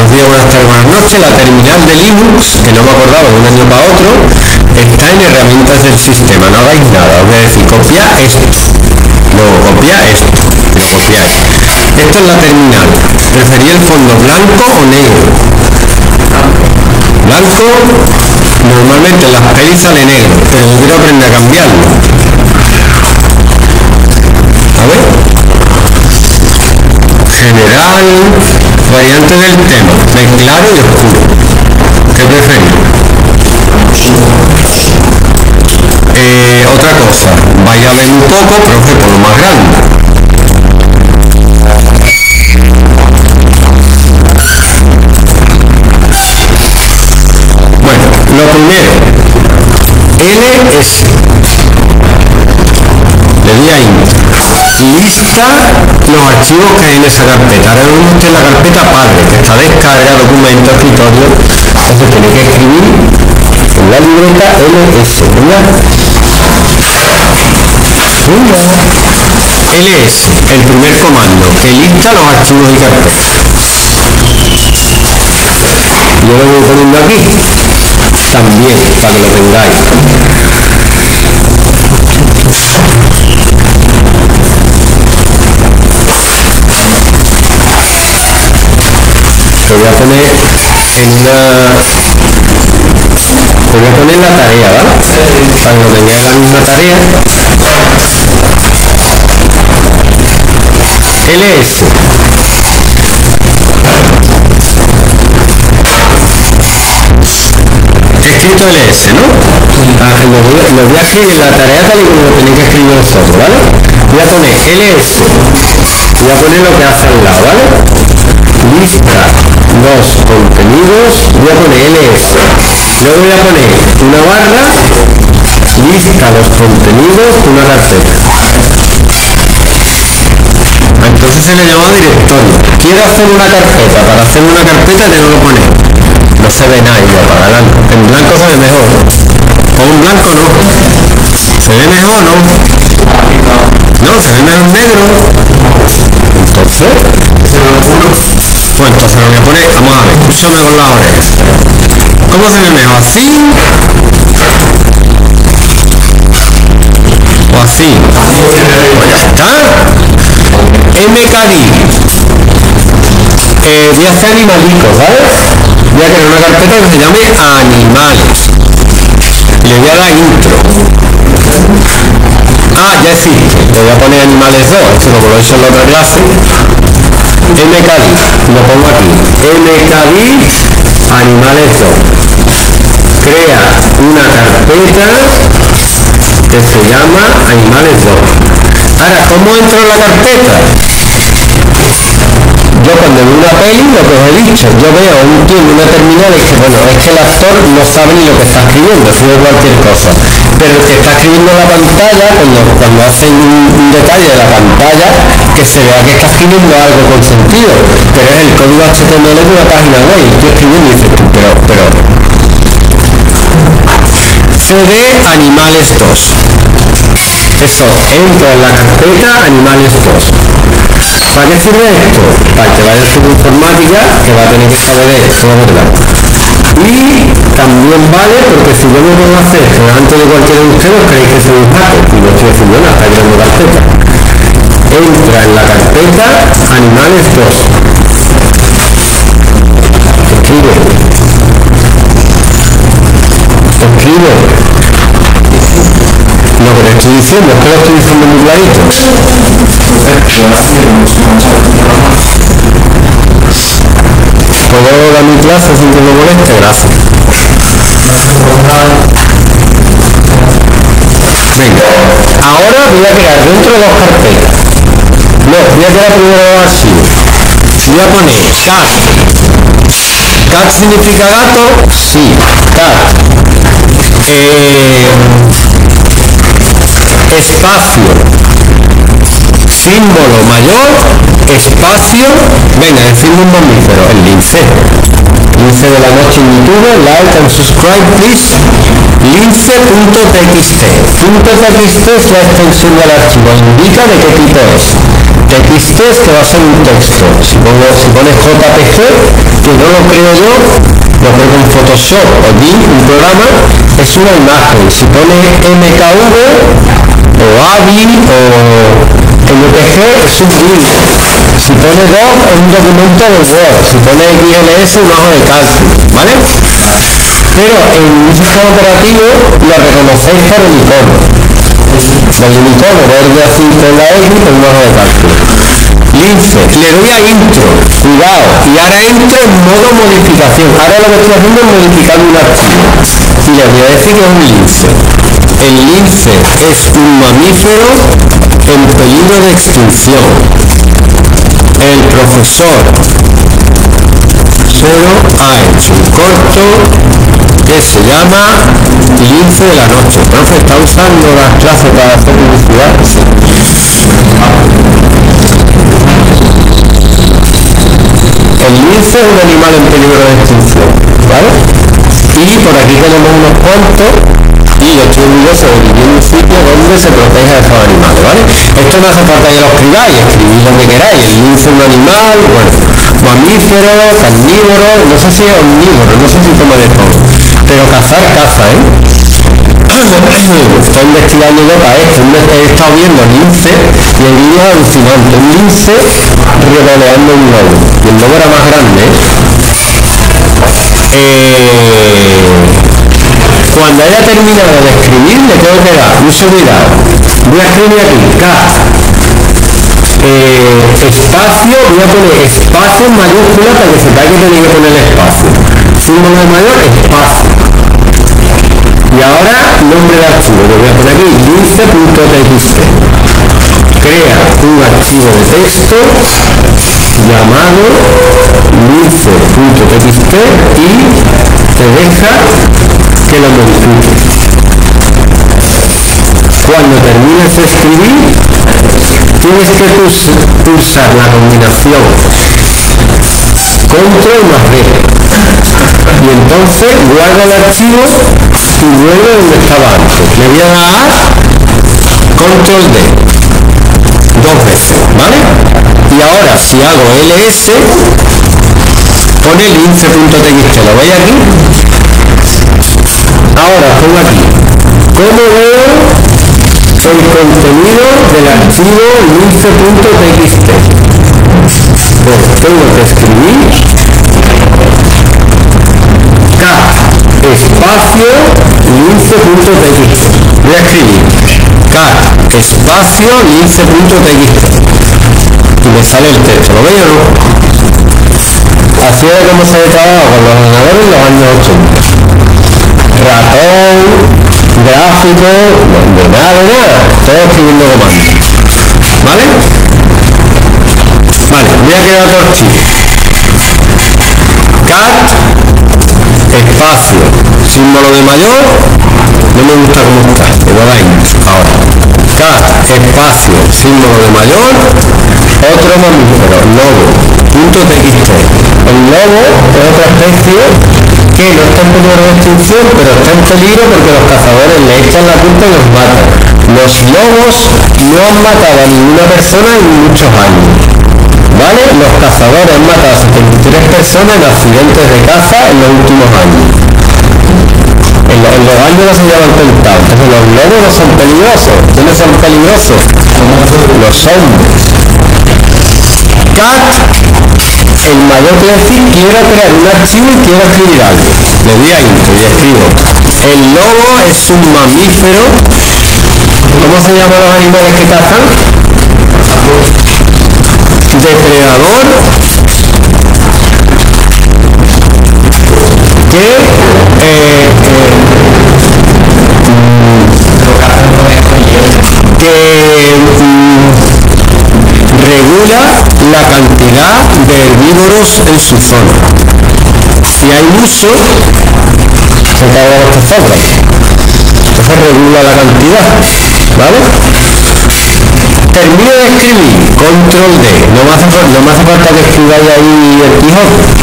Buenos días, buenas tardes, buenas noches. La terminal de Linux, que no me acordaba de un año para otro, está en herramientas del sistema. No hagáis nada. Os voy a decir, copia esto. Luego copia esto. Lo copiáis. Esto es la terminal. ¿Prefería el fondo blanco o negro? Blanco, normalmente en las pelis sale negro, pero quiero aprender a cambiarlo. A ver. General, variante del tema, de claro y oscuro. ¿Qué preferís? Eh, otra cosa, vaya a ver un poco, profe, por lo más grande. Bueno, lo primero, LS. Le di a Enter. Lista los archivos que hay en esa carpeta. Ahora en la carpeta padre, que está descarga, documento, escritorio. Entonces tiene que escribir en la libreta LS. LS, el primer comando, que lista los archivos y carpetas. Yo lo voy poniendo aquí también para que lo tengáis lo voy a poner en una voy a poner la tarea ¿vale? para que tengáis en la misma tarea LS escrito LS, ¿no? Ah, voy a, voy a escribir la tarea tal y como lo tenéis que escribir vosotros, ¿vale? Voy a poner LS, voy a poner lo que hace al lado, ¿vale? Lista los contenidos, voy a poner LS, luego voy a poner una barra, lista los contenidos, una carpeta. Entonces se le llama directorio. Quiero hacer una carpeta, para hacer una carpeta tengo que poner no se ve nada para adelante. En blanco se ve mejor. O en blanco no. ¿Se ve mejor no? No, se ve mejor negro. Entonces, pues entonces lo voy a poner, vamos a ver, escúchame con la oreja. ¿Cómo se ve mejor? ¿Así? O así. Pues ya está. MKD. Eh, voy a hacer animalitos, ¿vale? voy a crear una carpeta que se llame animales le voy a dar intro ah ya existe le voy a poner animales 2 esto como lo he hecho en la otra clase mkd lo pongo aquí mkd animales 2 crea una carpeta que se llama animales 2 ahora ¿cómo entro en la carpeta? yo cuando veo una peli, lo que os he dicho, yo veo un tío en una terminal y que bueno, es que el actor no sabe ni lo que está escribiendo, escribe cualquier cosa. Pero el que está escribiendo la pantalla, cuando, cuando hacen un, detalle de la pantalla, que se vea que está escribiendo algo con sentido. Pero es el código HTML de una página web, y estoy escribiendo y tú, pero, pero. CD Animales 2. Eso, entra en la carpeta Animales 2. ¿Para qué sirve esto? Para que vaya a hacer informática, que va a tener que saber de esto. Y también vale porque si yo me pongo a hacer delante de cualquiera de ustedes, creéis que soy un hacker, y no estoy haciendo nada, está creando carpeta. Entra en la carpeta Animales 2. Escribe. Escribe. Lo que te estoy diciendo es que lo estoy diciendo muy clarito. ¿Puedo dar mi clase sin que me moleste? Gracias. Venga, ahora voy a crear dentro de dos carpetas. No, voy a crear primero dos archivos. Voy a poner cat. Cat significa gato, sí, cat. Eh, espacio símbolo mayor espacio venga decirme un mamífero el lince lince de la noche en youtube like and subscribe please lince.txt .txt es la extensión del archivo. Indica de qué tipo es. Txt es que va a ser un texto. Si, pongo, si pones jpg que no lo creo yo, lo creo con Photoshop o GIMP, un programa, es una imagen. Si pone MKV o AVI o MPG es un GIMP. Si pone DOC es un documento de Word. Si pone XLS un hoja de cálculo, ¿vale? Pero en un sistema operativo lo reconocéis por el icono. El icono verde así con la X con un hoja de cálculo lince, le doy a intro, cuidado, y ahora entro en modo modificación. Ahora lo que estoy haciendo es modificar un archivo. Y les voy a decir que es un lince. El lince es un mamífero en peligro de extinción. El profesor Cero ha hecho un corto que se llama Lince de la Noche. profe, ¿está usando las clases para hacer publicidad? El lince es un animal en peligro de extinción, ¿vale? Y por aquí tenemos unos cuantos un sitio donde se proteja a esos animales, ¿vale? Esto no hace falta que lo escribáis, escribís lo que queráis. El lince es un animal, bueno, mamífero, carnívoro, no sé si es omnívoro, no sé si toma de todo, pero cazar caza, ¿eh? Estoy investigando yo para esto, he estado viendo lince y el vídeo es alucinante. Un lince revoleando un lobo. Y el lobo era más grande. Eh, cuando haya terminado de escribir, le tengo que dar un cuidado. Voy a escribir aquí, K. Eh, espacio, voy a poner espacio en mayúscula para que sepáis que tenéis que poner espacio. Símbolo de mayor, espacio. Y ahora, nombre de archivo, lo voy a poner aquí, lince.txt. Crea un archivo de texto llamado lince.txt y te deja modifiques. Cuando termines de escribir, tienes que pulsar la combinación control más B. Y entonces guarda el archivo y vuelve donde estaba antes. Le voy a dar control D. Dos veces ¿vale? y ahora si hago ls pone lince.txt lo veis aquí ahora pongo aquí. ¿cómo veo el contenido del archivo lince.txt pues tengo que escribir. Cat espacio lince.txt voy a escribir. Cat espacio lince.txt y me sale el texto, ¿lo veis o no? así era como se trabajado con los ordenadores en los años 80 ratón gráfico de nada, de nada. Todo escribiendo comandos ¿vale? vale, voy a crear otro archivo. Cat espacio. Símbolo de mayor no me gusta cómo está a dar ahora. Cat espacio símbolo de mayor otro mamífero lobo. Punto txt el lobo es otra especie no está en peligro de extinción pero está en peligro porque los cazadores le echan la culpa y los matan los lobos no han matado a ninguna persona en muchos años ¿Vale? Los cazadores han matado a 73 personas en accidentes de caza en los últimos años. En, los años no se llevan contados. Entonces los lobos no son peligrosos. ¿Quiénes son peligrosos? Los hombres. Cat, el mayor que decir, quiero crear un archivo y quiero escribir algo. Le doy a intro y escribo. El lobo es un mamífero. ¿Cómo se llaman los animales que cazan? depredador que eh, que mm, regula la cantidad de herbívoros en su zona. Si hay mucho, se acaba los cazadores. Entonces regula la cantidad, ¿vale? termino de escribir, control D, no me hace, no me hace falta que escribáis ahí el Quijote,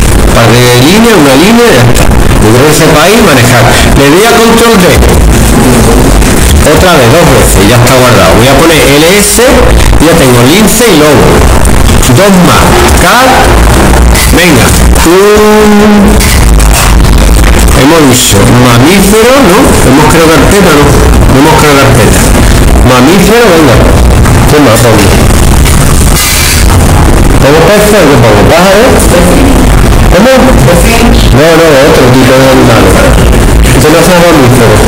de línea, una línea, ya está. Yo creo que sepáis manejar. Le doy a control D, otra vez, dos veces, ya está guardado. Voy a poner ls, ya tengo lince y logo. dos más. Cat, venga, un... Hemos dicho mamífero, ¿no? Hemos creado carpeta, ¿no? No hemos creado carpeta. Mamífero, venga. ¿Qué más pongo? ¿Pongo peces o qué pongo? ¿Pájaro? ¿Cómo? No, no, otro tipo de animal. Esto no son mamíferos.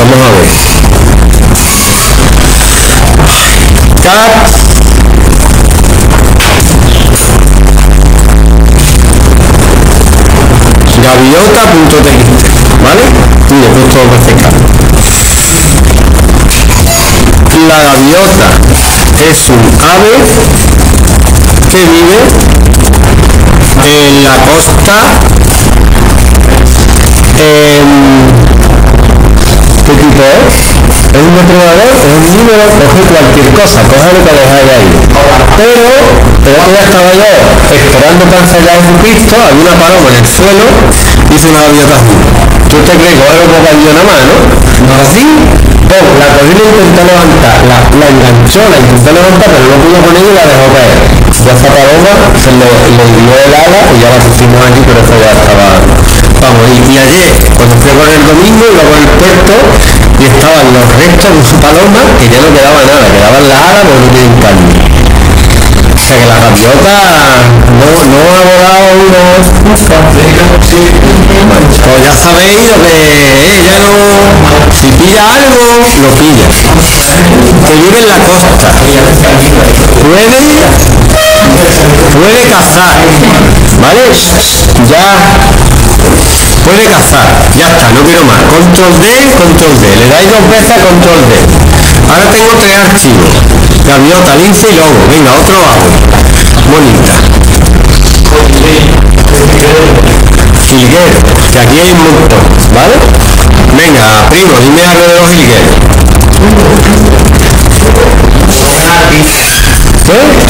Vamos a ver. Cat. Gaviota.txt, ¿vale? Y después todo va a. La gaviota es un ave que vive en la costa ¿Qué tipo es? Es un depredador, es un número, coge cualquier cosa, coge lo que dejáis ahí. Pero, pero ya estaba yo esperando para ensayar un pisto, había una paloma en el suelo, hice una gaviota azul. ¿Tú te crees que algo poca yo nada más, no? No así. Pues la cogí la intentó levantar, la, la enganchó, la intentó levantar, pero no pudo con ella y la dejó caer. Ya esta paloma se le, le dio el ala y ya la pusimos aquí, pero eso ya estaba Vamos, y, ayer, cuando fui a correr el domingo, iba por el puerto y estaban los restos de su paloma que ya no quedaba nada, quedaban las alas porque no tienen. O sea que la gaviota no, no ha volado unos... Pues ya sabéis lo que ella no... Si pilla algo, lo pilla. Que vive en la costa. Puede, puede cazar. ¿Vale? Ya puede cazar, ya está, no quiero más. Control D, control D. Le dais dos veces a control D. Ahora tengo tres archivos. Gaviota, lince y lobo. Venga, otro árbol. Bonita. Jilguero, que aquí hay un montón, ¿vale? Venga, primo, dime algo de los jilgueros. ¿Qué?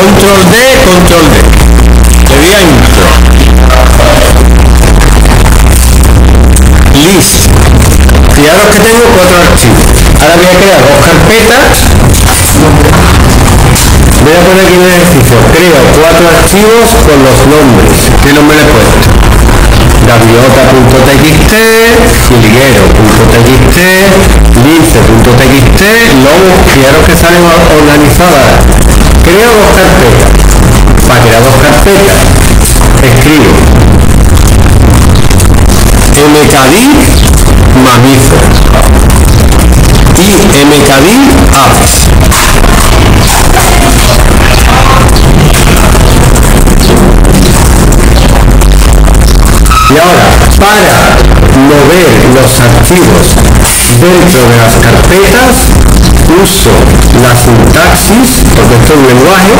Control D, control D. Le di a intro. List. Fijaros que tengo cuatro archivos. Ahora voy a crear dos carpetas. Voy a poner aquí un ejercicio. Creo cuatro archivos con los nombres. ¿Qué nombre le he puesto? gaviota.txt, jilguero.txt, lince.txt, lobos, fijaros que salen organizadas. Creo dos carpetas. Para crear dos carpetas, escribo mkdir mamífero y mkdir aves. Y ahora, para mover los archivos dentro de las carpetas, uso la sintaxis, porque esto es un lenguaje,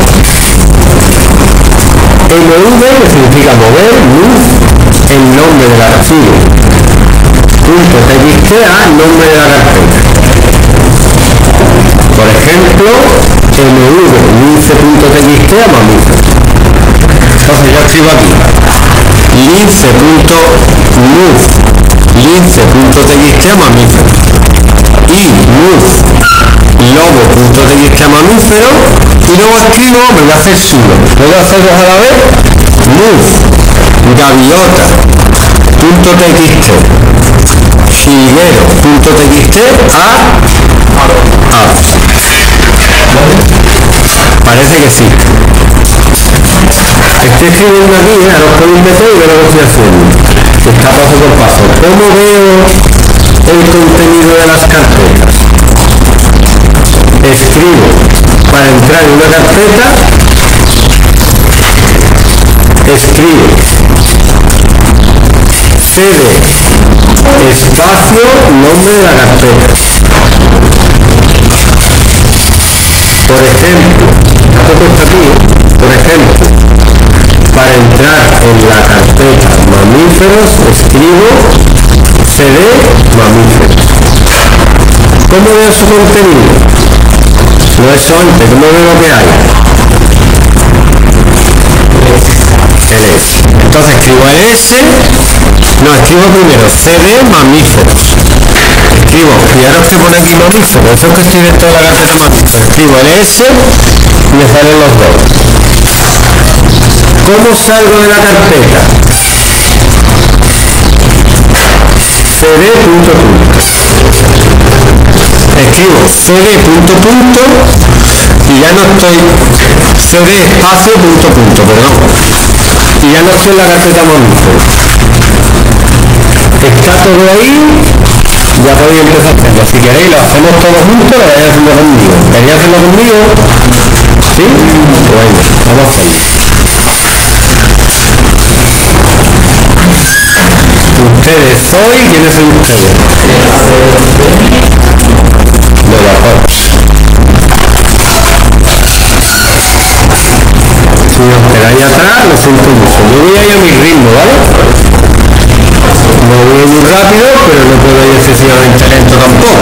mv, que significa mover, move, el nombre del archivo, punto txt a nombre de la carpeta. Por ejemplo, mv, lince.txt a mamífero. Entonces yo escribo aquí, lince.move lince.txt a y move lobo.txt a mamífero y luego escribo, me voy a hacer solo puedo hacer dos a la vez move gaviota.txt jilguero.txt a aves parece que sí estoy escribiendo aquí, ¿eh? ahora os podéis meter y ver lo estoy haciendo. Está paso por paso. ¿Cómo veo el contenido de las carpetas? Escribo para entrar en una carpeta, escribo cd espacio nombre de la carpeta. Por ejemplo, puesto aquí, por ejemplo, para entrar en la carpeta mamíferos escribo cd mamíferos ¿cómo veo su contenido? No es antes, ¿cómo veo lo que hay? Entonces escribo LS, no, escribo primero CD mamíferos. Escribo, ahora que pone aquí mamíferos, eso es que estoy dentro de la carpeta mamíferos. Escribo LS y me salen los dos. ¿Cómo salgo de la carpeta? cd punto punto escribo cd punto punto y ya no estoy cd espacio punto punto perdón. Y ya no estoy en la carpeta mamífero está todo ahí ya podéis empezar a hacerlo. Si queréis lo hacemos todos juntos lo vais haciendo conmigo. ¿queréis hacerlo conmigo? ¿sí? bueno, vamos a hacerlo ustedes soy quiénes son ustedes de la pop. Sí, pero ahí atrás lo siento mucho. Yo voy a ir a mi ritmo, ¿vale? No voy muy rápido, pero no puedo ir excesivamente lento tampoco.